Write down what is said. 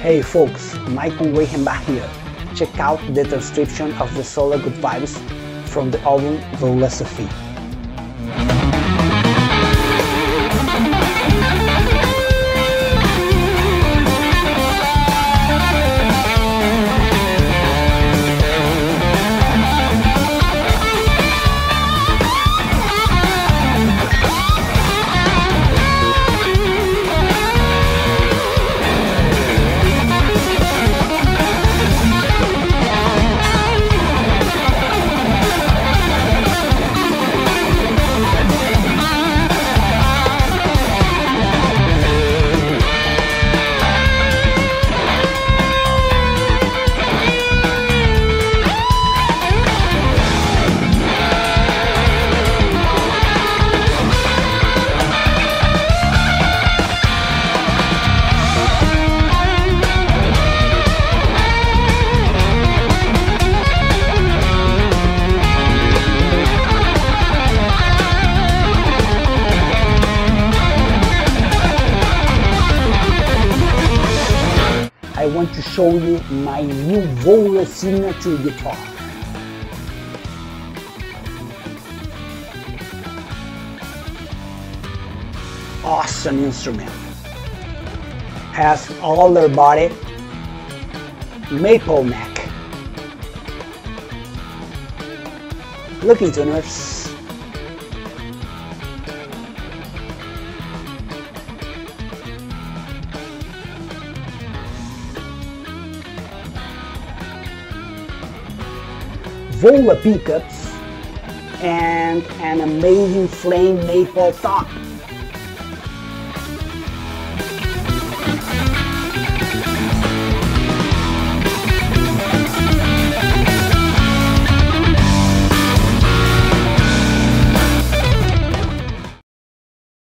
Hey folks, Maycown Reichembach here. Check out the transcription of the solo Good Vibes from the album Vola Sophie. I want to show you my new Vola signature guitar. Awesome instrument. Has alder body, maple neck. Looking tuners. Vola pickups and an amazing flame maple top.